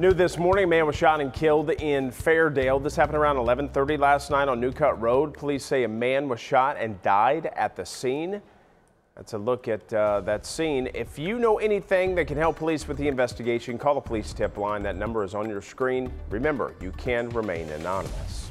New this morning, a man was shot and killed in Fairdale. This happened around 11:30 last night on New Cut Road. Police say a man was shot and died at the scene. That's a look at uh, that scene. If you know anything that can help police with the investigation, call the police tip line. That number is on your screen. Remember, you can remain anonymous.